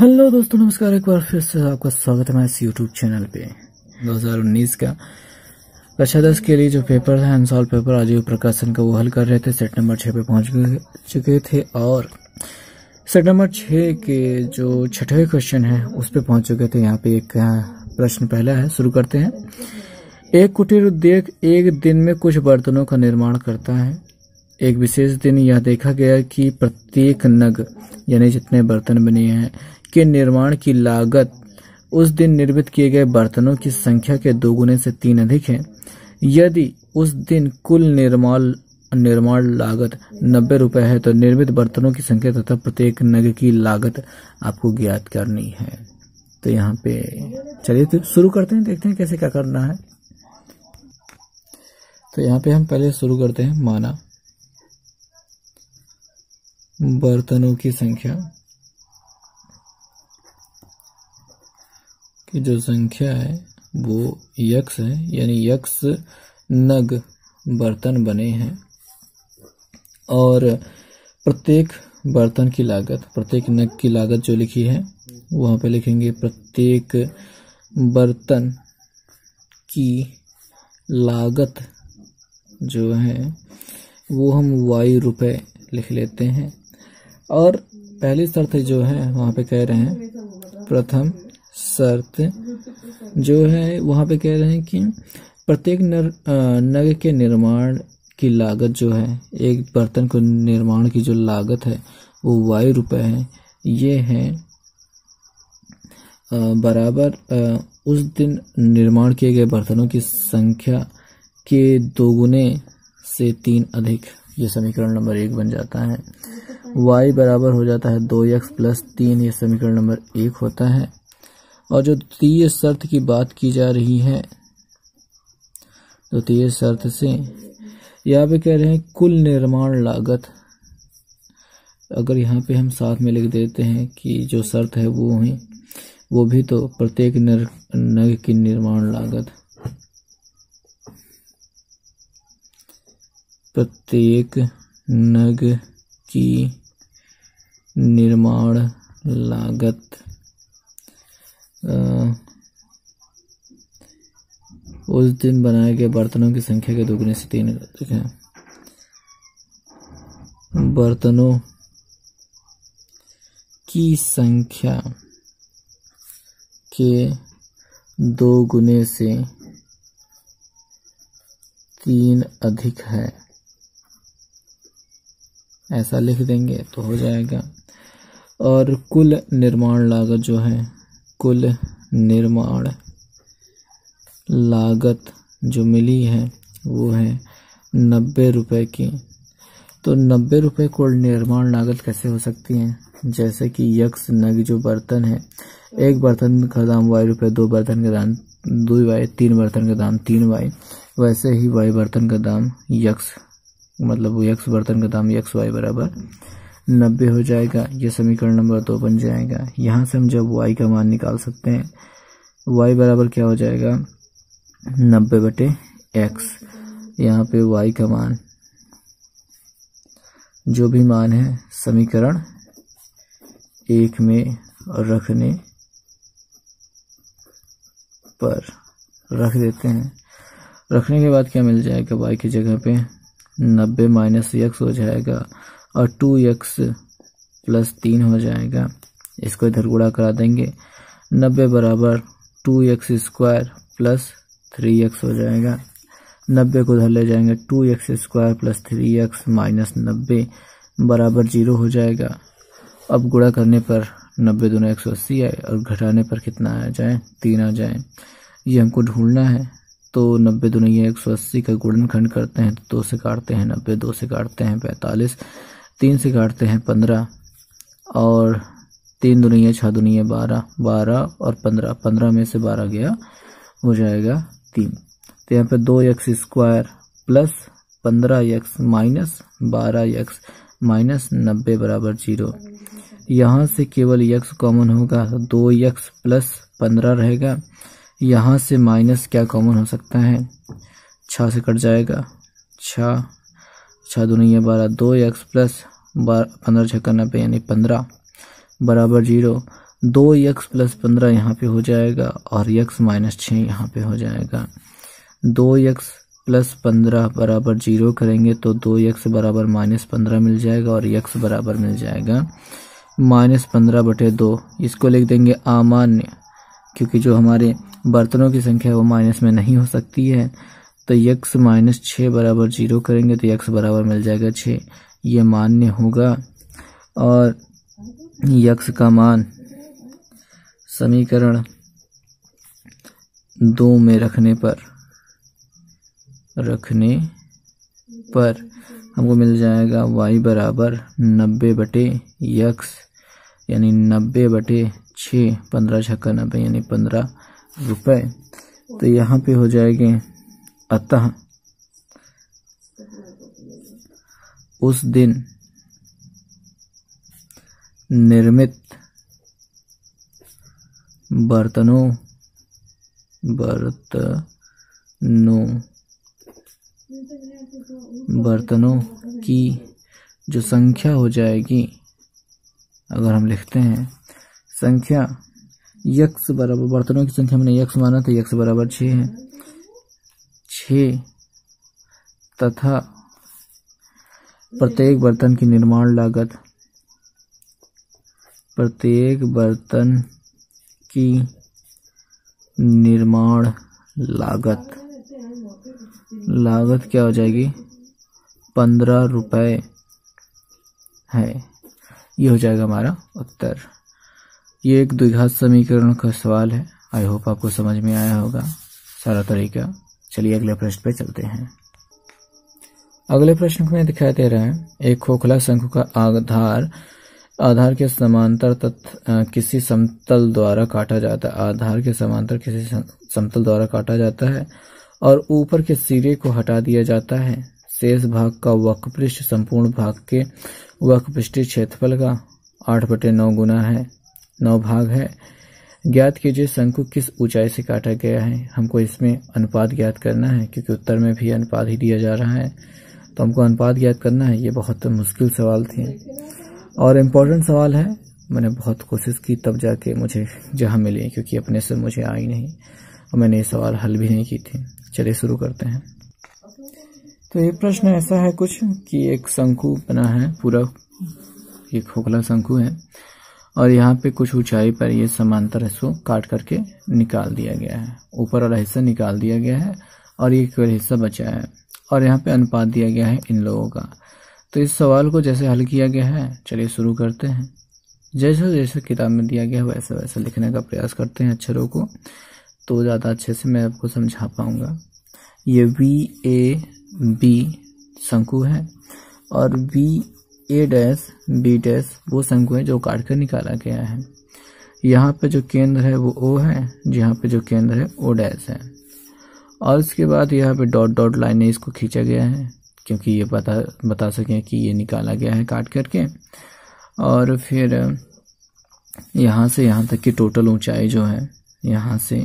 Hello दोस्तों, नमस्कार, एक बार फिर से आपका स्वागत है हमारे यूट्यूब चैनल पे। 2019 का कक्षा दस के लिए जो पेपर है अनसॉल्व पेपर आजीव प्रकाशन का वो हल कर रहे थे सेट नंबर छः पे पहुँच चुके थे और सेट नंबर छः के जो छठवें क्वेश्चन है, उस पे पहुँच चुके थे। यहाँ पे एक प्रश्न पहला है, शुरू करते हैं। एक कुटीर उद्योग एक दिन में कुछ बर्तनों का निर्माण करता है। एक विशेष दिन यह देखा गया कि प्रत्येक नग, यानी जितने बर्तन बने हैं के निर्माण की लागत उस दिन निर्मित किए गए बर्तनों की संख्या के दोगुने से तीन अधिक है। यदि उस दिन कुल निर्माण निर्माण लागत नब्बे रुपए है तो निर्मित बर्तनों की संख्या तथा प्रत्येक नग की लागत आपको ज्ञात करनी है। तो यहाँ पे चलिए तो शुरू करते हैं, देखते हैं कैसे क्या करना है। तो यहाँ पे हम पहले शुरू करते हैं, माना। बर्तनों की संख्या। की जो संख्या है, वो यक्स है, यानी यक्ष नग बर्तन बने हैं। और प्रत्येक बर्तन की लागत, प्रत्येक नग की लागत जो लिखी है, वहाँ पे लिखेंगे प्रत्येक बर्तन की लागत जो है, वो हम वाई रुपए लिख लेते हैं। और पहली शर्त जो है, वहाँ पे कह रहे हैं, प्रथम शर्त जो है, वहाँ पे कह रहे हैं कि प्रत्येक नर नग के निर्माण की लागत जो है, एक बर्तन को निर्माण की जो लागत है, वो वाई रुपए है। ये है बराबर उस दिन निर्माण किए गए बर्तनों की संख्या के दोगुने से तीन अधिक। ये समीकरण नंबर एक बन जाता है। y बराबर हो जाता है दो एक्स प्लस तीन, ये समीकरण नंबर एक होता है। और जो द्वितीय शर्त की बात की जा रही है द्वितीय शर्त से, यहाँ पे कह रहे हैं कुल निर्माण लागत। अगर यहाँ पे हम साथ में लिख देते हैं कि जो शर्त है वो है, वो भी तो प्रत्येक नर, नग की निर्माण लागत। प्रत्येक नग की निर्माण लागत। उस दिन बनाए गए बर्तनों की संख्या के दोगुने से तीन अधिक है। बर्तनों की संख्या के दो गुने से तीन अधिक है। ऐसा लिख देंगे तो हो जाएगा। और कुल निर्माण लागत जो है कुल निर्माण लागत जो मिली है, वो है नब्बे रुपए की। तो नब्बे रुपए कुल निर्माण लागत कैसे हो सकती है? जैसे कि यक्स, नग जो बर्तन है, एक बर्तन का दाम वाई रुपए, दो बर्तन का दाम दो वाई, तीन बर्तन का दाम तीन वाई। वैसे ही वाई बर्तन का दाम यक्स मतलब यक्स बर्तन का दाम यक्स वाई बराबर नब्बे हो जाएगा, ये समीकरण नंबर दो बन जाएगा। यहाँ से हम जब वाई का मान निकाल सकते हैं वाई बराबर क्या हो जाएगा? नब्बे बटे एक्स यहाँ पे वाई का मान, जो भी मान है, समीकरण एक में रखने पर रख देते हैं। रखने के बाद क्या मिल जाएगा? वाई की जगह पे नब्बे माइनस एक्स हो जाएगा। और टू एक्स प्लस तीन हो जाएगा। इसको इधर गुड़ा करा देंगे। नब्बे बराबर two x square plus three x हो जाएगा। नब्बे को उधर ले जाएँगे। Two x square plus three x minus नब्बे बराबर ज़ीरो हो जाएगा। अब गुड़ा करने पर नब्बे दोनों एक सौ अस्सी आए और घटाने पर कितना आ जाए? तीन आ जाए। ये हमको ढूंढना है। तो नब्बे दुनिया एक सौ अस्सी का गुणनखंड करते हैं तो दो से काटते हैं नब्बे, दो से काटते हैं पैंतालीस। तीन से काटते हैं, पंद्रह और तीन दुनिया छः दुनिया, बारह बारह और पंद्रह। पंद्रह में से बारह गया, हो जाएगा तीन। तो यहाँ पे दो एक्स स्क्वायर प्लस पंद्रह एक्स माइनस बारह एक्स माइनस नब्बे बराबर ज़ीरो। यहाँ से केवल यक्स कॉमन होगा तो दो एक्स प्लस पंद्रह रहेगा। यहाँ से माइनस क्या कॉमन हो सकता है? छः से कट जाएगा। छः छः दुनिया बारह दो एक्स प्लस पंद्रह छक्का नब्बे यानी पंद्रह, बराबर ज़ीरो। दो यक्स प्लस पंद्रह यहाँ पे हो जाएगा और यक्स माइनस छः यहाँ पे हो जाएगा। दो यक्स प्लस पंद्रह बराबर ज़ीरो करेंगे तो दो यक्स बराबर माइनस पंद्रह मिल जाएगा और यक्स बराबर मिल जाएगा। माइनस पंद्रह बटे दो, इसको लिख देंगे अमान्य, क्योंकि जो हमारे बर्तनों की संख्या है वो माइनस में नहीं हो सकती है। तो यक्स माइनस छः बराबर ज़ीरो करेंगे तो यक्स बराबर मिल जाएगा छः ये मान्य होगा। और यक्स का मान समीकरण दो में रखने पर रखने पर हमको मिल जाएगा y बराबर नब्बे बटे यक्स, यानी नब्बे बटे छः पंद्रह छक्का नब्बे, यानी पंद्रह रुपये तो यहाँ पे हो जाएँगे अतः उस दिन निर्मित बर्तनों बर्तनों बर्तनों की जो संख्या हो जाएगी, अगर हम लिखते हैं, संख्या यक्स बराबर, बर्तनों की संख्या मैंने यक्स माना तो यक्स बराबर छ है। छ तथा प्रत्येक बर्तन की निर्माण लागत प्रत्येक बर्तन की निर्माण लागत। लागत क्या हो जाएगी? पंद्रह रुपए है। ये हो जाएगा हमारा उत्तर। ये एक द्विघात समीकरण का सवाल है। आई होप आपको समझ में आया होगा। सारा तरीका। चलिए अगले प्रश्न पे चलते हैं। अगले प्रश्न में दिखाई दे रहा है। एक खोखला शंकु का आधार आधार के समांतर तथा किसी समतल द्वारा काटा जाता है। आधार के समांतर किसी समतल द्वारा काटा जाता है और ऊपर के सिरे को हटा दिया जाता है। शेष भाग का वक्रपृष्ठ संपूर्ण भाग के वक्रपृष्ठीय क्षेत्रफल का आठ बटे नौ गुना है। नौ भाग है। ज्ञात कीजिए शंकु किस ऊंचाई से काटा गया है। हमको इसमें अनुपात ज्ञात करना है, क्योंकि उत्तर में भी अनुपात ही दिया जा रहा है। तो हमको अनुपात ज्ञात करना है, ये बहुत मुश्किल सवाल थे। और इम्पोर्टेंट सवाल है, मैंने बहुत कोशिश की तब जाके मुझे जहाँ मिली, क्योंकि अपने से मुझे आई नहीं, और मैंने ये सवाल हल भी नहीं की थी। चलिए शुरू करते हैं। तो ये प्रश्न ऐसा है कुछ कि एक शंकु बना है, पूरा ये खोखला शंकु है। और यहाँ पे कुछ ऊंचाई पर ये समांतर हिस्सों काट करके निकाल दिया गया है। ऊपर वाला हिस्सा निकाल दिया गया है और ये केवल हिस्सा बचा है और यहाँ पे अनुपात दिया गया है इन लोगों का। तो इस सवाल को जैसे हल किया गया है, चलिए शुरू करते हैं। जैसे जैसे किताब में दिया गया है, वैसे वैसे लिखने का प्रयास करते हैं अक्षरों को। तो ज़्यादा अच्छे से मैं आपको समझा पाऊँगा। ये वी ए बी शंकु है और V A dash B dash वो शंकु है जो काट कर निकाला गया है। यहाँ पे जो केंद्र है वो ओ है, जहाँ पे जो केंद्र है ओ डैश है। और उसके बाद यहाँ पे डॉट डॉट लाइन इसको खींचा गया है, क्योंकि ये बता बता सकें कि ये निकाला गया है काट करके। और फिर, यहाँ से यहाँ तक की टोटल ऊंचाई जो है, यहाँ से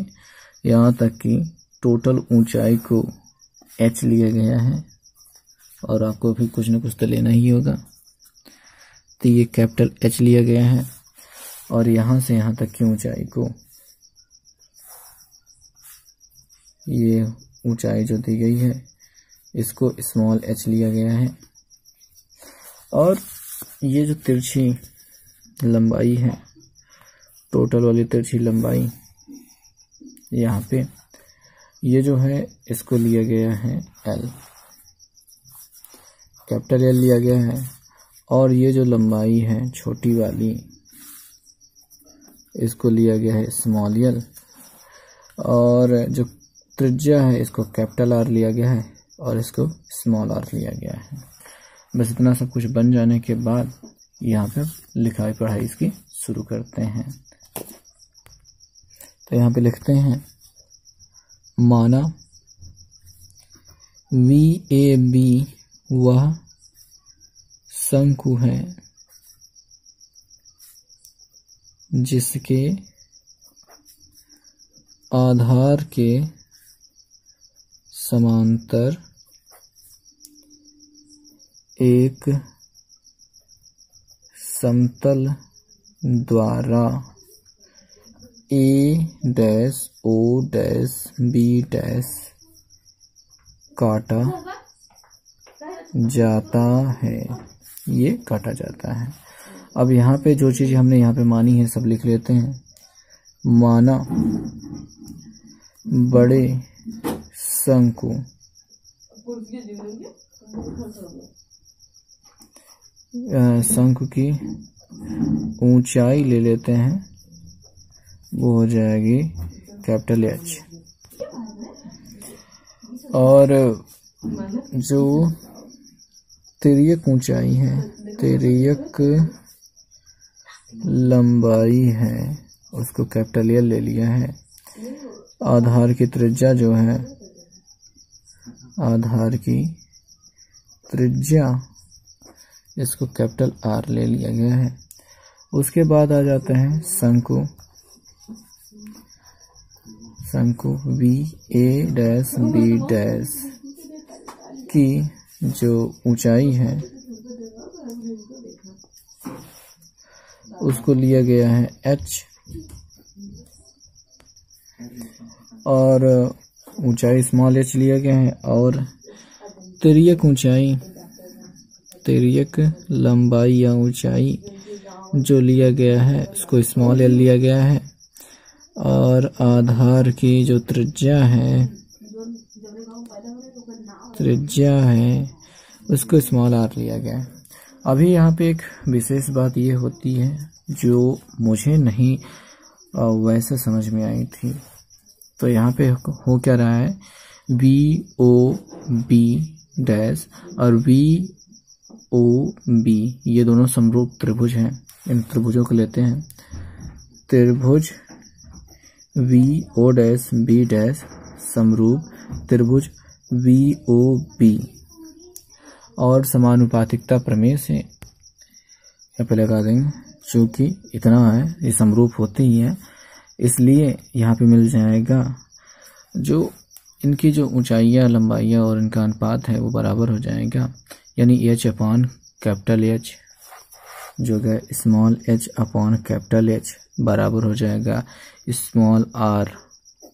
यहाँ तक की टोटल ऊंचाई को एच लिया गया है। और आपको भी कुछ ना कुछ तो लेना ही होगा। तो ये कैपिटल एच लिया गया है और यहाँ से यहाँ तक की ऊंचाई को ये ऊंचाई जो दी गई है, इसको स्मॉल एच लिया गया है। और ये जो तिरछी लंबाई है टोटल वाली तिरछी लंबाई यहाँ पे, ये जो है, इसको लिया गया है एल कैपिटल एल लिया गया है। और ये जो लंबाई है, छोटी वाली, इसको लिया गया है स्मॉल एल और जो त्रिज्या है, इसको कैपिटल आर लिया गया है और इसको स्मॉल आर लिया गया है. बस इतना सब कुछ बन जाने के बाद यहाँ पे लिखाई पढ़ाई इसकी शुरू करते हैं. तो यहाँ पे लिखते हैं, माना वी ए बी वह शंकु है, जिसके आधार के समांतर एक समतल द्वारा A dash O dash B dash काटा जाता है। ये काटा जाता है। अब यहाँ पे जो चीज़ हमने यहाँ पे मानी है, सब लिख लेते हैं। माना बड़े शंकु। शंकु की ऊंचाई ले लेते हैं। वो हो जाएगी कैपिटल एच और जो तिरक ऊंचाई है। तिरक लंबाई है। उसको कैपिटल एल ले लिया है। आधार की त्रिज्या जो है, आधार की त्रिज्या, इसको कैपिटल आर ले लिया गया है। उसके बाद आ जाते हैं शंकु। शंकु V A dash B dash की जो ऊंचाई है, उसको लिया गया है एच और ऊंचाई स्मॉल एच लिया गया है और तिरक ऊंचाई तिरक लंबाई या ऊंचाई जो लिया गया है, उसको स्मॉल एल लिया गया है। और आधार की जो त्रिज्या है त्रिज्या है उसको स्मॉल आर लिया गया है। अभी यहाँ पे एक विशेष बात ये होती है, जो मुझे नहीं वैसे समझ में आई थी। तो यहाँ पे हो क्या रहा है? वी ओ बी डैश और वी ओ बी ये दोनों समरूप त्रिभुज हैं। इन त्रिभुजों को लेते हैं। त्रिभुज V O dash B dash समरूप त्रिभुज वी ओ बी और समानुपातिकता प्रमेय से। यहाँ पे लगा देंगे, चूँकि इतना है, ये समरूप होते ही है, इसलिए यहाँ पे मिल जाएगा, जो इनकी जो ऊंचाइयाँ, लंबाइयाँ और इनका अनुपात है, वो बराबर हो जाएगा। यानी एच अपॉन कैपिटल एच जो है small H upon capital H बराबर हो जाएगा। Small R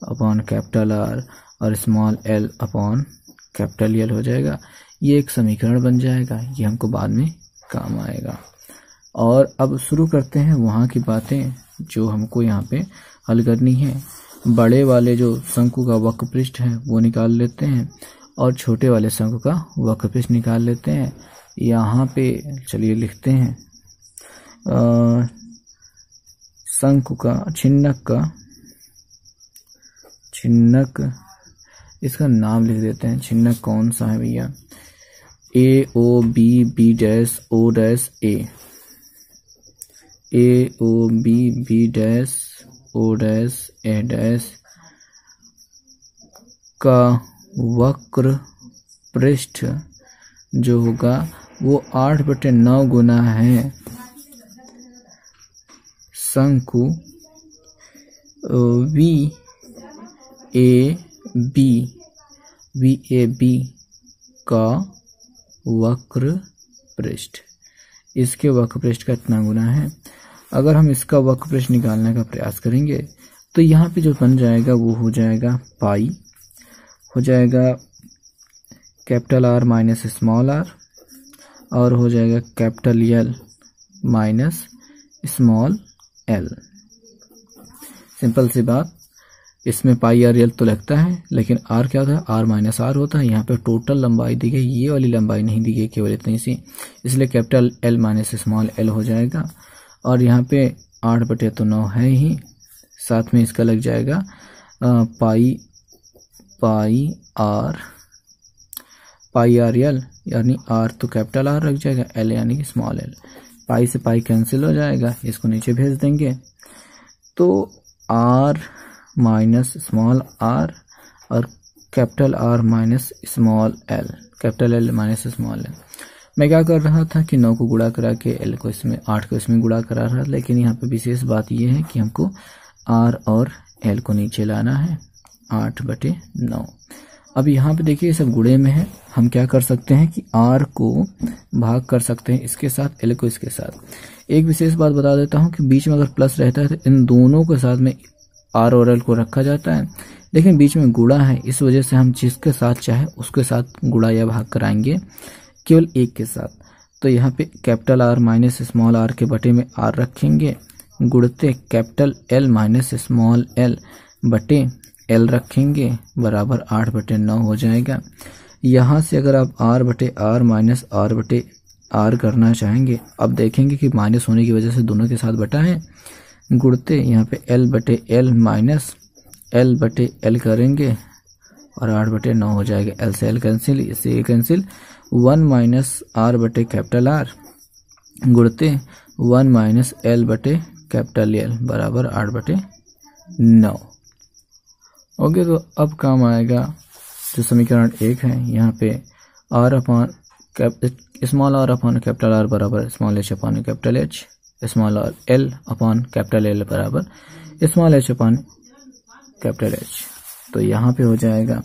upon capital R और small L upon capital L हो जाएगा। ये एक समीकरण बन जाएगा, ये हमको बाद में काम आएगा। और अब शुरू करते हैं वहाँ की बातें जो हमको यहाँ पे हल करनी है। बड़े वाले जो शंकु का वक्र पृष्ठ है, वो निकाल लेते हैं और छोटे वाले शंकु का वक्र पृष्ठ निकाल लेते हैं। यहाँ पे चलिए लिखते हैं। शंकु का छिन्नक का छिन्नक इसका नाम लिख देते हैं। छिन्नक कौन सा है भैया? A O B B dash O dash A A O B B dash O dash A dash का वक्र पृष्ठ जो होगा, वो आठ बटे नौ गुना है। शंकु V A B V A B का वक्र पृष्ठ इसके वक्र पृष्ठ का इतना गुना है। अगर हम इसका वक्र पृष्ठ निकालने का प्रयास करेंगे तो यहाँ पे जो बन जाएगा, वो हो जाएगा पाई। हो जाएगा capital R minus small R और हो जाएगा capital L minus small L simple सी बात। इसमें पाई आर एल तो लगता है लेकिन आर क्या होता है आर माइनस आर होता है। यहाँ पे टोटल लंबाई दी गई ये वाली लंबाई नहीं दी गई केवल इतनी सी। इसलिए capital L minus small L हो जाएगा। और यहाँ पे आठ बटे तो नौ है ही। साथ में इसका लग जाएगा आ, pi pi R pi R L यानी आर तो कैपिटल आर लग जाएगा एल यानी कि स्मॉल एल पाई से पाई कैंसिल हो जाएगा इसको नीचे भेज देंगे। तो आर माइनस स्मॉल आर और capital R minus small L capital L minus small L मैं क्या कर रहा था कि नौ को गुड़ा करा के एल को इसमें, आठ को इसमें गुड़ा करा रहा था, लेकिन यहाँ पे विशेष बात यह है कि हमको आर और एल को नीचे लाना है, आठ बटे नौ। अब यहाँ पे देखिए सब गुड़े में है। हम क्या कर सकते हैं कि आर को भाग कर सकते हैं इसके साथ एल को इसके साथ। एक विशेष बात बता देता हूँ कि बीच में अगर प्लस रहता है तो इन दोनों के साथ में आर और एल को रखा जाता है। लेकिन बीच में गुड़ा है, इस वजह से हम जिसके साथ चाहे, उसके साथ गुड़ा या भाग कराएँगे, केवल एक के साथ। तो यहाँ पे capital R minus small R के बटे में आर रखेंगे। गुड़ते capital L minus small L बटे एल रखेंगे, बराबर आठ बटे नौ हो जाएगा। यहाँ से अगर आप आर बटे आर माइनस आर बटे आर करना चाहेंगे अब देखेंगे कि माइनस होने की वजह से दोनों के साथ बटा है। गुड़ते, यहाँ पे एल बटे एल माइनस एल बटे एल करेंगे और आठ बटे नौ हो जाएगा। एल से एल कैंसिल इससे ये कैंसिल वन माइनस आर बटे कैपिटल आर गुड़ते। वन माइनस एल बटे कैपिटल एल बराबर आठ बटे नौ। ओके तो अब काम आएगा। जो समीकरण एक है, यहाँ पे R upon small R upon capital R बराबर small H upon capital H small R L upon capital L बराबर small H upon capital H. तो यहाँ पे हो जाएगा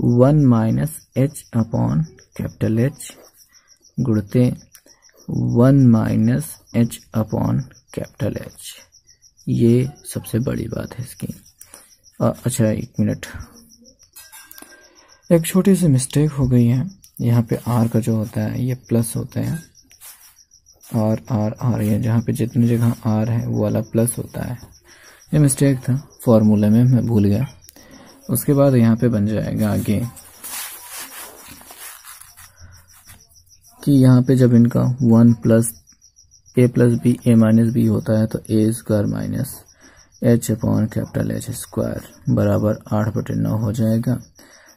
one minus H upon capital H गुड़ते one minus H upon capital H. ये सबसे बड़ी बात है इसकी। आ, अच्छा एक मिनट। एक छोटी सी मिस्टेक हो गई है। यहाँ पे आर का जो होता है ये प्लस होता है। आर आर आर, या जहाँ पे जितनी जगह आर है, वो वाला प्लस होता है। ये मिस्टेक था फॉर्मूले में, मैं भूल गया। उसके बाद यहाँ पे बन जाएगा आगे कि यहाँ पे जब इनका one plus A plus B A minus B होता है तो A square minus H upon capital H square बराबर आठ बटे नौ हो जाएगा।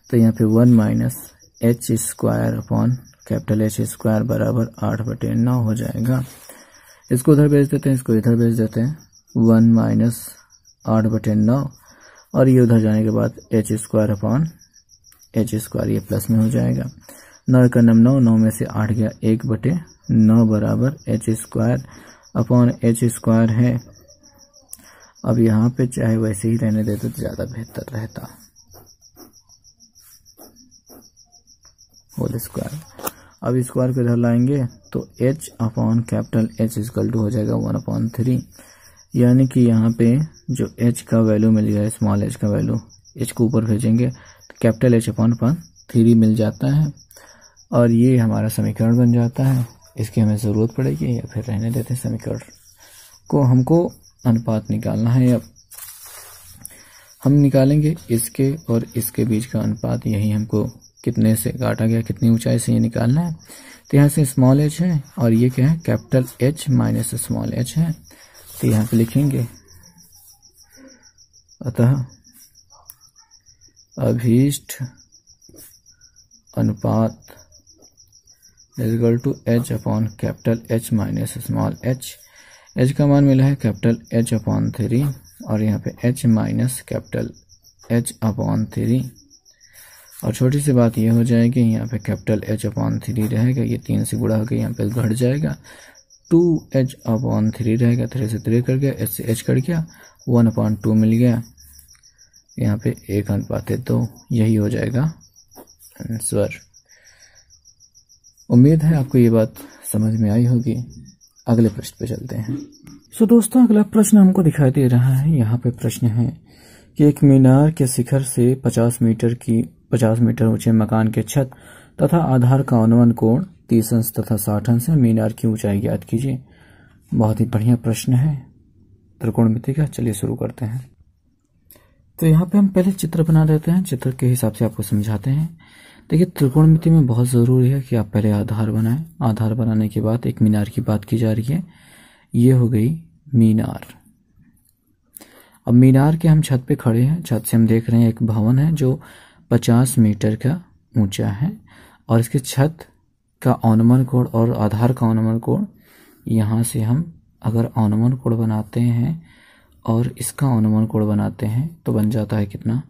तो यहाँ पे one minus H square upon capital H square बराबर आठ बटे नौ हो जाएगा। इसको उधर भेज देते हैं, इसको इधर भेज देते हैं। वन माइनस आठ बटे नौ, और ये उधर जाने के बाद H square upon H square, ये प्लस में हो जाएगा। नौ का नम नौ नौ में से आठ गया एक बटे नौ बराबर H square upon H square है। अब यहाँ पे चाहे वैसे ही रहने देते तो ज़्यादा बेहतर रहता। Whole square. अब स्क्वायर को इधर लाएँगे तो H upon capital H equal to हो जाएगा वन अपॉन थ्री यानी कि यहाँ पे जो एच का वैल्यू मिल गया स्मॉल एच का वैल्यू एच को ऊपर भेजेंगे तो capital H upon upon three मिल जाता है। और ये हमारा समीकरण बन जाता है। इसकी हमें ज़रूरत पड़ेगी या फिर रहने देते हैं समीकरण को। हमको अनुपात निकालना है अब। हम निकालेंगे इसके और इसके बीच का अनुपात, यही हमको कितने से काटा गया, कितनी ऊंचाई से ये निकालना है। तो यहाँ से स्मॉल एच है और ये क्या है? Capital H minus small H है। तो यहाँ पे लिखेंगे, अतः अभीष्ट अनुपात two H upon capital H minus small H H का मान मिला है कैपिटल एच अपॉन थ्री और यहाँ पे H minus capital H upon three और छोटी सी बात यह हो जाएगी यहाँ पे कैपिटल एच अपॉन थ्री रहेगा ये तीन से गुड़ा होकर यहाँ पे घट जाएगा। टू एच अपॉन थ्री रहेगा थ्री से थ्री कर गया एच से एच कट गया वन अपॉन टू मिल गया। यहाँ पे एक अनुपात है तो यही हो जाएगा आंसर उम्मीद है आपको ये बात समझ में आई होगी। अगले प्रश्न पे चलते हैं। सो so, दोस्तों अगला प्रश्न हमको दिखाई दे रहा है। यहाँ पे प्रश्न है कि एक मीनार के शिखर से 50 मीटर की 50 मीटर ऊँचे मकान के छत तथा आधार का अनुमान कोण तीस अंश तथा साठ अंश है मीनार की ऊंचाई ज्ञात कीजिए। बहुत ही बढ़िया प्रश्न है। त्रिकोणमिति का, चलिए शुरू करते हैं। तो यहाँ पे हम पहले चित्र बना देते हैं। चित्र के हिसाब से आपको समझाते हैं। देखिए त्रिकोणमिति में बहुत ज़रूरी है कि आप पहले आधार बनाएँ। आधार बनाने के बाद एक मीनार की बात की जा रही है। ये हो गई मीनार। अब मीनार के हम छत पे खड़े हैं। छत से हम देख रहे हैं एक भवन है जो 50 मीटर का ऊँचा है और इसके छत का अनुमान कोण और आधार का अनुमान कोण, यहाँ से हम अगर अनुमान कोण बनाते हैं और इसका अनुमान कोण बनाते हैं तो बन जाता है कितना?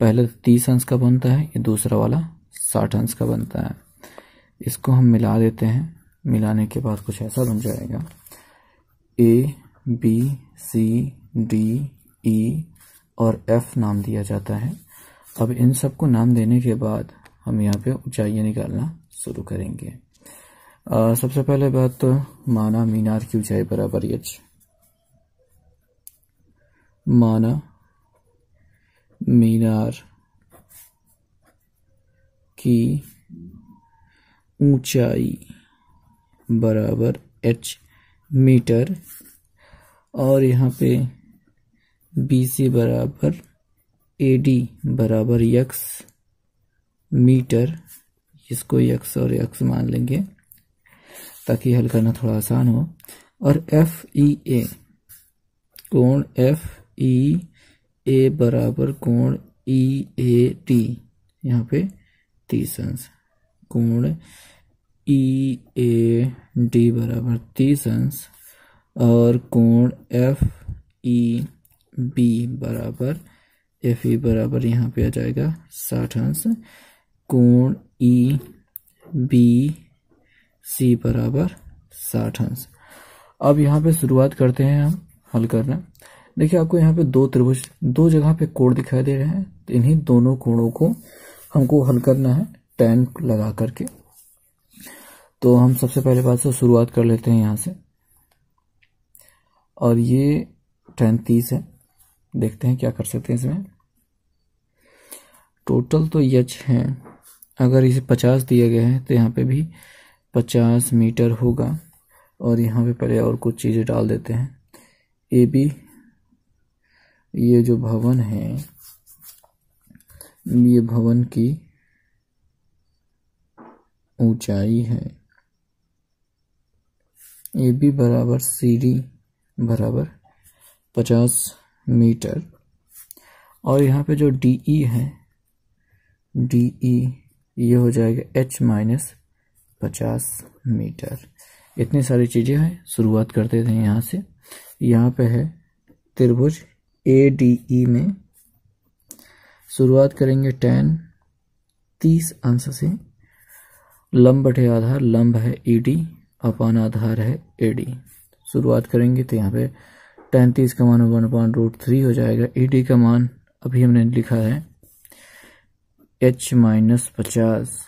पहले तीस अंश का बनता है, ये दूसरा वाला साठ अंश का बनता है। इसको हम मिला देते हैं, मिलाने के बाद कुछ ऐसा बन जाएगा। A B C D E और एफ़ नाम दिया जाता है। अब इन सबको नाम देने के बाद हम यहाँ पे ऊंचाइयाँ निकालना शुरू करेंगे। आ, सबसे पहले बात तो माना मीनार की ऊंचाई बराबर एच माना मीनार की ऊंचाई बराबर एच मीटर और यहाँ पे बी सी बराबर ए डी बराबर यक्स मीटर, इसको यक्स और यक्स मान लेंगे ताकि हल करना थोड़ा आसान हो। और एफ़ ई ए कोण एफ़ ई ए बराबर कोण ई ए टी यहाँ पे तीस अंश कोण ई ए डी बराबर तीस अंश और कोण एफ़ ई बी बराबर एफ़ ई बराबर यहाँ पे आ जाएगा साठ अंश। कोण ई बी सी बराबर साठ अंश। अब यहाँ पे शुरुआत करते हैं हम, हल करना। देखिए आपको यहाँ पे दो त्रिभुज, दो जगह पे कोण दिखाई दे रहे हैं तो इन्हीं दोनों कोणों को हमको हल करना है टेन लगा करके। तो हम सबसे पहले बात से शुरुआत कर लेते हैं यहाँ से। और ये टेन तीस है। देखते हैं क्या कर सकते हैं इसमें। टोटल तो यच है। अगर इसे पचास दिया गया है तो यहाँ पे भी पचास मीटर होगा। और यहाँ पे पहले और कुछ चीज़ें डाल देते हैं। ए बी, ये जो भवन है, ये भवन की ऊंचाई है। ए बी बराबर, सी डी बराबर पचास मीटर। और यहाँ पे जो डी ई है डी ई ये हो जाएगा एच माइनस पचास मीटर। इतनी सारी चीज़ें हैं, शुरुआत करते थे यहाँ से। यहाँ पे है त्रिभुज ए डी ई में। शुरुआत करेंगे टेन तीस अंश से। लंब बटे आधार, लंब है ई डी अपान आधार है ए डी शुरुआत करेंगे तो यहाँ पे टेन तीस का मान वन पॉइंट रूट थ्री हो जाएगा। ई डी का मान अभी हमने लिखा है एच माइनस पचास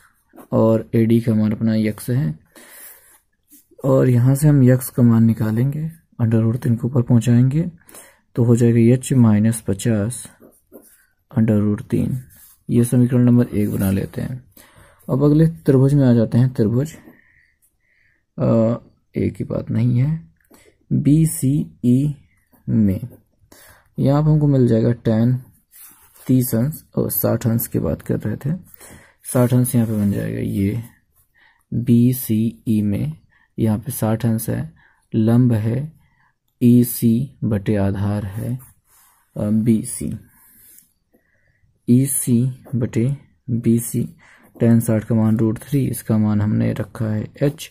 और ए डी का मान अपना यक्स है। और यहाँ से हम यक्स का मान निकालेंगे अंडर रूट तीन के ऊपर पहुँचाएँगे तो हो जाएगा एच माइनस पचास अंडर रूट तीन। ये समीकरण नंबर एक बना लेते हैं। अब अगले त्रिभुज में आ जाते हैं त्रिभुज। एक ही बात नहीं है। बी सी ई में। यहाँ पर हमको मिल जाएगा टेन तीस अंश और साठ अंश की बात कर रहे थे। साठ अंश यहाँ पे बन जाएगा ये। बी सी ई में यहाँ पे साठ अंश है। लंब है। ई सी बटे आधार है। बी सी ई सी बटे बी सी टेन साठ का मान रूट थ्री इसका मान हमने रखा है एच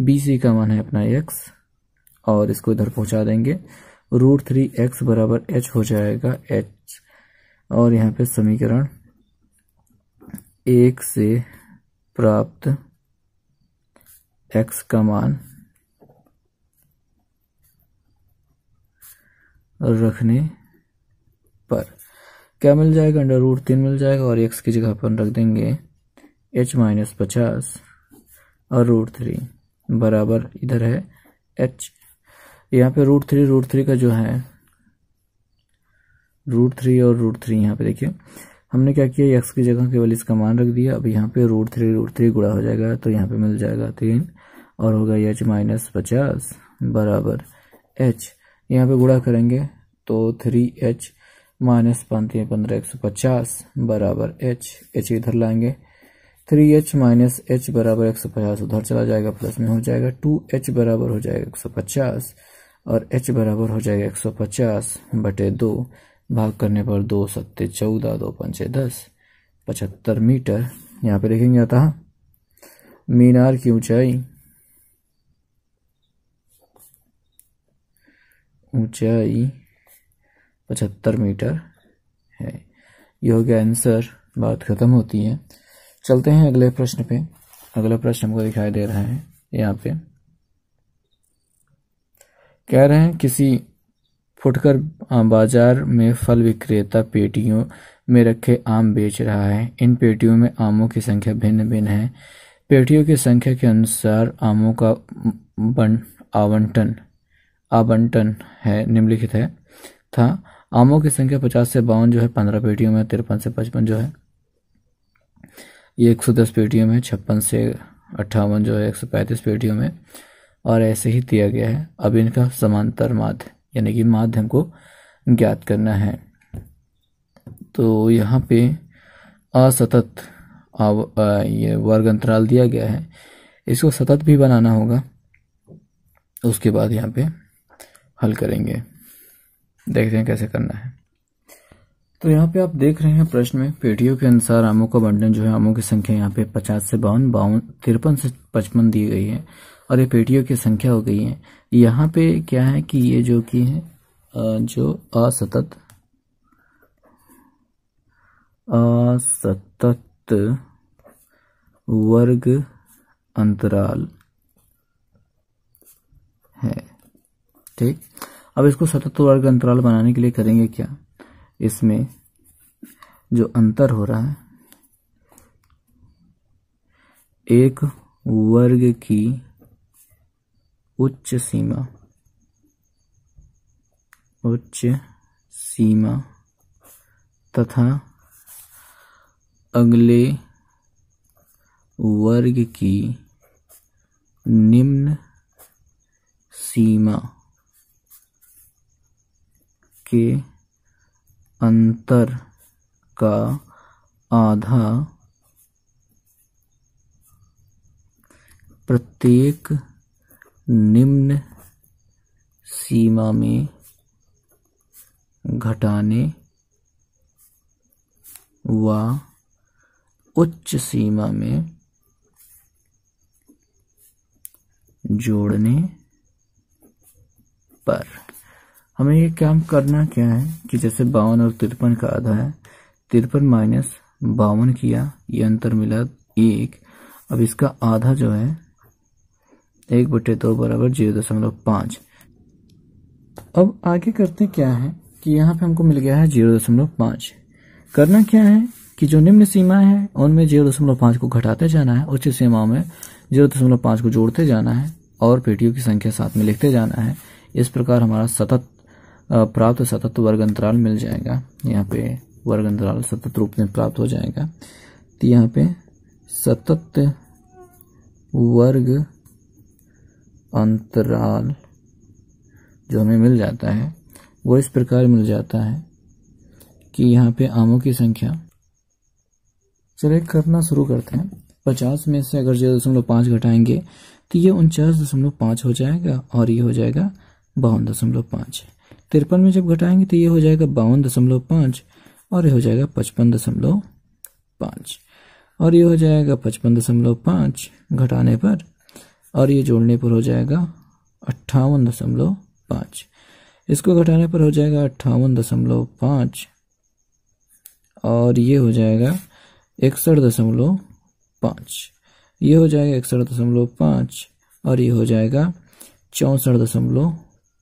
बी सी का मान है अपना एक्स और इसको इधर पहुँचा देंगे। रूट थ्री एक्स बराबर एच हो जाएगा एच और यहाँ पे समीकरण एक से प्राप्त एक्स का मान रखने पर। क्या मिल जाएगा? अंडर रूट तीन मिल जाएगा और एक्स की जगह पर रख देंगे एच माइनस पचास और रूट थ्री बराबर इधर है एच यहाँ पे रूट थ्री रूट थ्री का जो है रूट थ्री और रूट थ्री यहाँ पे देखिए। हमने क्या किया? एक्स की जगह केवल इसका मान रख दिया। अब यहाँ पे रूट थ्री रूट थ्री गुड़ा हो जाएगा तो यहाँ पे मिल जाएगा तीन और होगा एच माइनस पचास बराबर एच यहाँ पे गुड़ा करेंगे तो थ्री एच माइनस पंती पंद्रह एक सौ पचास बराबर एच एच इधर लाएँगे। थ्री एच माइनस एच बराबर एक सौ पचास उधर चला जाएगा प्लस में हो जाएगा। टू एच बराबर हो जाएगा एक सौ पचास और एच बराबर हो जाएगा एक सौ पचास बटे दो। भाग करने पर दो सत्ते चौदह, दो पंचे, दस। पचहत्तर मीटर, यहाँ पे देखेंगे अतः। मीनार की ऊंचाई। ऊंचाई पचहत्तर मीटर है। ये हो गया आंसर। बात खत्म होती है। चलते हैं अगले प्रश्न पे। अगला प्रश्न हमको दिखाई दे रहा है यहाँ पे। कह रहे हैं किसी फुटकर बाज़ार में फल विक्रेता पेटियों में रखे आम बेच रहा है। इन पेटियों में आमों की संख्या भिन्न भिन्न है। पेटियों की संख्या के अनुसार आमों का बन आवंटन आवंटन है, निम्नलिखित है। था, आमों की संख्या पचास से बावन जो है, पंद्रह पेटियों में, तिरपन से पचपन जो है। ये एक सौ दस पेटियों में, छप्पन से अट्ठावन जो है, एक सौ पैंतीस पेटियों में। और ऐसे ही दिया गया है। अब इनका समांतर माध्य। यानी कि माध्य हमको ज्ञात करना है। तो यहाँ पे असतत ये वर्ग अंतराल दिया गया है। इसको सतत भी बनाना होगा। उसके बाद यहाँ पे हल करेंगे। देखते हैं कैसे करना है। तो यहाँ पे आप देख रहे हैं प्रश्न में, पेटियों के अनुसार आमों का बंटन जो है, आमों की संख्या यहाँ पे पचास से बावन बावन, तिरपन से पचपन दी गई है। और ये पेटियों की संख्या हो गई है। यहाँ पे क्या है कि ये जो कि है जो असतत असतत वर्ग अंतराल है। ठीक? अब इसको सतत वर्ग अंतराल बनाने के लिए करेंगे क्या? इसमें जो अंतर हो रहा है, एक वर्ग की उच्च सीमा। उच्च सीमा तथा अगले वर्ग की निम्न सीमा के अंतर का आधा प्रत्येक निम्न सीमा में घटाने व उच्च सीमा में जोड़ने पर। हमें ये काम करना क्या है कि जैसे बावन और तिरपन का आधा है, तिरपन माइनस बावन किया, ये अंतर मिला एक। अब इसका आधा जो है एक बटे दो बराबर ज़ीरो दशमलव पाँच। अब आगे करते क्या है कि यहाँ पे हमको मिल गया है ज़ीरो दशमलव पाँच। करना क्या है कि जो निम्न सीमा है, उनमें ज़ीरो दशमलव पाँच को घटाते जाना है, उच्च सीमाओं में ज़ीरो दशमलव पाँच को जोड़ते जाना है और पेटियों की संख्या साथ में लिखते जाना है। इस प्रकार हमारा सतत प्राप्त सतत वर्ग अंतराल मिल जाएगा। यहाँ पे वर्ग अंतराल सतत रूप में प्राप्त हो जाएगा। तो यहाँ पे सतत वर्ग अंतराल जो हमें मिल जाता है, वो इस प्रकार मिल जाता है कि यहाँ पे आमों की संख्या। चलिए करना शुरू करते हैं। पचास में से अगर ज़ीरो दशमलव पाँच घटाएँगे तो ये उनचास दशमलव पाँच हो जाएगा और ये हो जाएगा बावन दशमलव पाँच। तिरपन में जब घटाएँगे तो ये हो जाएगा बावन दशमलव पाँच और ये हो जाएगा पचपन दशमलव पाँच। और ये हो जाएगा पचपन दशमलव पाँच घटाने पर और ये जोड़ने पर हो जाएगा अट्ठावन दशमलव पाँच। इसको घटाने पर हो जाएगा अट्ठावन दशमलव पाँच और ये हो जाएगा इकसठ दशमलव पाँच। ये हो जाएगा इकसठ दशमलव पाँच और ये हो जाएगा चौंसठ दशमलव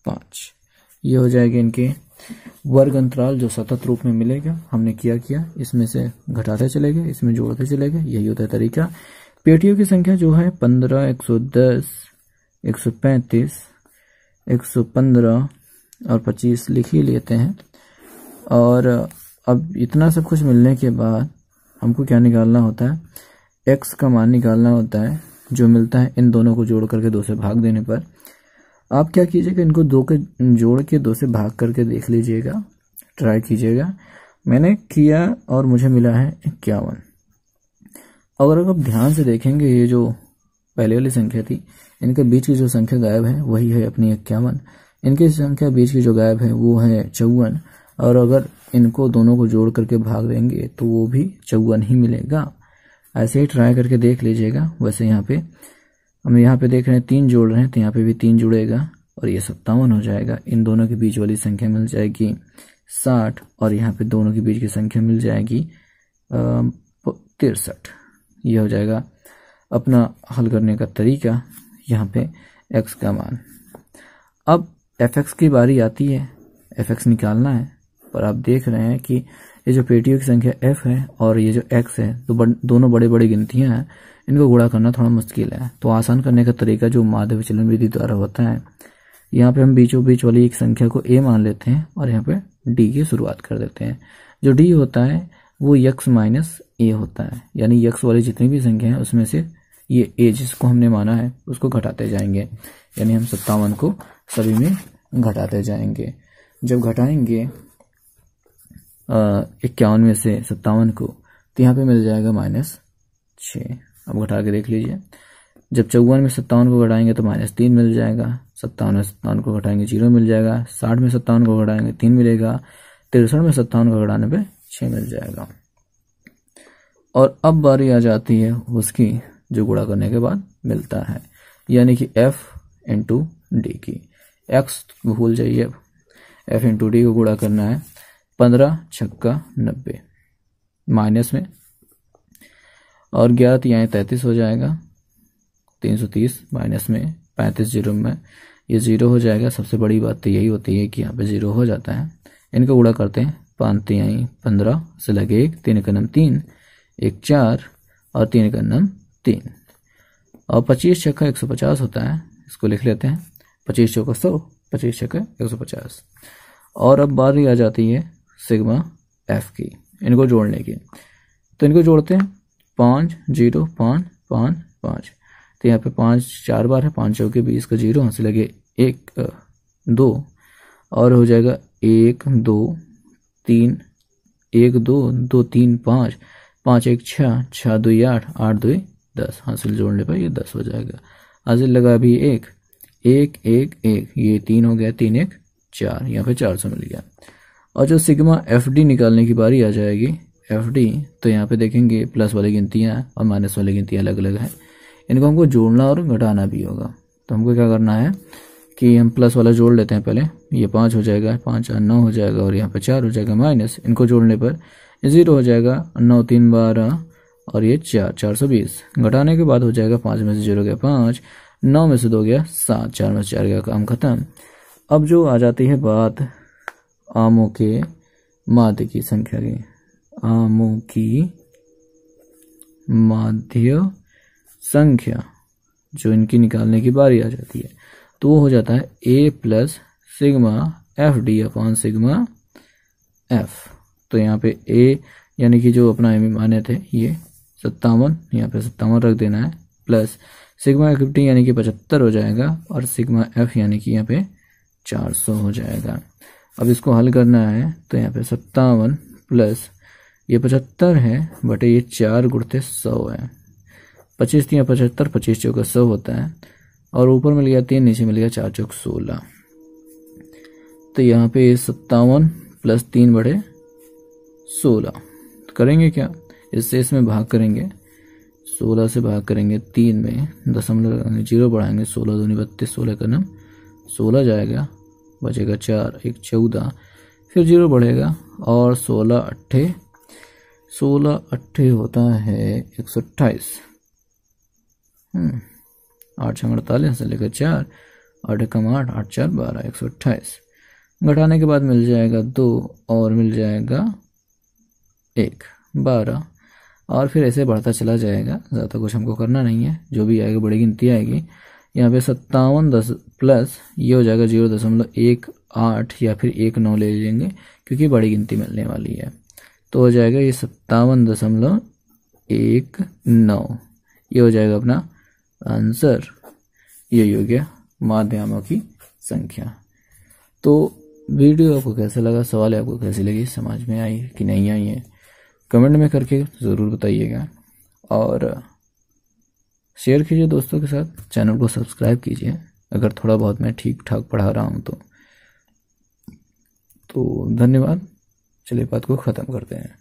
पाँच। ये हो जाएगा इनके वर्ग अंतराल जो सतत रूप में मिलेगा। हमने किया किया, इसमें से घटाते चले गए, इसमें जोड़ते चले गए, यही होता है तरीका। पेटियों की संख्या जो है पंद्रह, एक सौ दस, एक सौ पैंतीस, एक सौ पंद्रह और पच्चीस लिख ही लेते हैं। और अब इतना सब कुछ मिलने के बाद हमको क्या निकालना होता है? एक्स का मान निकालना होता है, जो मिलता है इन दोनों को जोड़ करके दो से भाग देने पर। आप क्या कीजिएगा, इनको दो के, जोड़ के दो से भाग करके देख लीजिएगा ट्राई कीजिएगा। मैंने किया और मुझे मिला है इक्यावन। अगर आप ध्यान से देखेंगे ये जो पहले वाली संख्या थी, इनके बीच की जो संख्या गायब है, वही है अपनी इक्यावन। इनकी संख्या बीच की जो गायब है, वो है चौवन। और अगर इनको दोनों को जोड़ करके भाग देंगे तो वो भी चौवन ही मिलेगा। ऐसे ही ट्राई करके देख लीजिएगा। वैसे यहाँ पे, हम यहाँ पे देख रहे हैं, तीन जोड़ रहे हैं तो यहाँ पे भी तीन जुड़ेगा, और ये सत्तावन हो जाएगा। इन दोनों के बीच वाली संख्या मिल जाएगी साठ, और यहाँ पे दोनों के बीच की संख्या मिल जाएगी तिरसठ। ये हो जाएगा अपना हल करने का तरीका यहाँ पे एक्स का मान। अब एफ़ एक्स की बारी आती है एफ़ एक्स निकालना है, पर आप देख रहे हैं कि ये जो पेटियों की संख्या एफ़ है और ये जो एक्स है तो दोनों बड़े बड़े गिनतियाँ हैं, इनको गुणा करना थोड़ा मुश्किल है। तो आसान करने का तरीका जो माध्य विचलन विधि द्वारा होता है, यहाँ पे हम बीचों बीच वाली एक संख्या को ए मान लेते हैं और यहाँ पे डी की शुरुआत कर देते हैं। जो डी होता है, वो यक्स माइनस ए होता है। यानी यक्स वाली जितनी भी संख्या है, उसमें से ये ए जिसको हमने माना है, उसको घटाते जाएँगे। यानी हम सत्तावन को सभी में घटाते जाएँगे। जब घटाएँगे इक्यावन में से सत्तावन को तो यहाँ पे मिल जाएगा माइनस छ अब घटा के देख लीजिए। जब चौवन में सत्तावन को घटाएँगे तो माइनस तीन मिल जाएगा। सत्तावन में सत्तावन को घटाएँगे, ज़ीरो मिल जाएगा। साठ में सत्तावन को घटाएँगे, तीन मिलेगा। तिरसठ में सत्तावन को घटाने पे छः मिल जाएगा। और अब बारी आ जाती है उसकी, जो गुणा करने के बाद मिलता है। यानी कि एफ़ इंटू डी की। एक्स भूल जाइए अब। एफ़ इंटू डी को गुणा करना है पंद्रह छक्का नब्बे। माइनस में। और ग्यारह तिहाई तैंतीस हो जाएगा। तीन सौ तीस माइनस में पैंतीस ज़ीरो में। ये ज़ीरो हो जाएगा। सबसे बड़ी बात तो यही होती है कि यहाँ पे ज़ीरो हो जाता है। इनको गुणा करते हैं। पाँच तिहाई पंद्रह से लगे एक, तीन का नम तीन। एक चार और तीन का नम तीन। और पच्चीस छक्का एक सौ पचास होता है, इसको लिख लेते हैं। पच्चीस चौका सौ, पच्चीस छक्का एक सौ पचास। और अब बारी आ जाती है सिग्मा एफ़ की, इनको जोड़ने की। तो इनको जोड़ते हैं, पाँच ज़ीरो पाँच पाँच पाँच। तो यहाँ पे पाँच चार बार है, पाँच चौके बीस का ज़ीरो से लगे एक, दो। और हो जाएगा एक, दो, तीन, एक, दो दो, तीन, पाँच। पाँच एक छः छः दो आठ आठ दो दस। हासिल जोड़ने पर ये दस हो जाएगा। हासिल लगा अभी एक एक एक एक। ये तीन हो गया, तीन एक, चार। यहाँ पे चार सौ मिल गया। और जो सिग्मा एफ़ डी निकालने की बारी आ जाएगी, एफ़ डी तो यहाँ पे देखेंगे प्लस वाली गिनतियाँ और माइनस वाली गिनतियाँ अलग अलग हैं। इनको हमको जोड़ना और घटाना भी होगा। तो हमको क्या करना है कि हम प्लस वाला जोड़ लेते हैं पहले। ये पाँच हो जाएगा, पाँच नौ हो जाएगा और यहाँ पे चार हो जाएगा माइनस। इनको जोड़ने पर ज़ीरो हो जाएगा नौ, तीन, बारह और ये चार चार सौ बीस। घटाने के बाद हो जाएगा पाँच में से ज़ीरो गया पाँच, नौ में से दो गया सात, चार में से चार गया काम खत्म। अब जो आ जाती है बात आमों के माध्य की संख्या की। आमों की माध्य संख्या, जो इनकी निकालने की बारी आ जाती है तो वो हो जाता है A plus sigma F D upon sigma F तो यहाँ पे ए यानी कि जो अपना एम माने थे, ये सत्तावन, यहाँ पे सत्तावन रख देना है प्लस सिग्मा फिफ्टी यानी कि पचहत्तर हो जाएगा, और सिग्मा एफ़ यानी कि यहाँ पे चार सौ हो जाएगा। अब इसको हल करना है तो यहाँ पे सत्तावन प्लस ये पचहत्तर है, बटे ये चार गुड़ते सौ है। पच्चीस तीन, पचहत्तर, पच्चीस चौका सौ होता है, और ऊपर मिल गया तीन, नीचे मिल गया चार चौक सोलह। तो यहाँ पे सत्तावन प्लस तीन बड़े सोलह। करेंगे क्या? इससे इसमें भाग करेंगे। सोलह से भाग करेंगे तीन में। दशमलव ज़ीरो बढ़ाएँगे। सोलह दूनी बत्तीस सोलह का नम। सोलह जाएगा। बचेगा चार एक चौदह। फिर ज़ीरो बढ़ेगा और सोलह अट्ठे। सोलह अट्ठे होता है एक सौ अट्ठाईस। हम्म, आठ छः अड़तालीस से लेकर चार। आठ कम आठ आठ चार बारह एक सौ अट्ठाईस। घटाने के बाद मिल जाएगा दो और मिल जाएगा एक, बारह। और फिर ऐसे बढ़ता चला जाएगा। ज़्यादा कुछ हमको करना नहीं है। जो भी आएगा, बड़ी गिनती आएगी। यहाँ पे सत्तावन दस प्लस ये हो जाएगा ज़ीरो दशमलव एक आठ या फिर एक नौ ले लेंगे, क्योंकि बड़ी गिनती मिलने वाली है। तो हो जाएगा ये सत्तावन दशमलव एक नौ। ये हो जाएगा अपना आंसर। ये हो गया माध्यमों की संख्या। तो वीडियो आपको कैसा लगा? सवाल आपको कैसी लगी? समझ में आई कि नहीं आई है? कमेंट में करके ज़रूर बताइएगा। और शेयर कीजिए दोस्तों के साथ, चैनल को सब्सक्राइब कीजिए। अगर थोड़ा बहुत मैं ठीक ठाक पढ़ा रहा हूँ तो तो धन्यवाद। चलिए बात को ख़त्म करते हैं।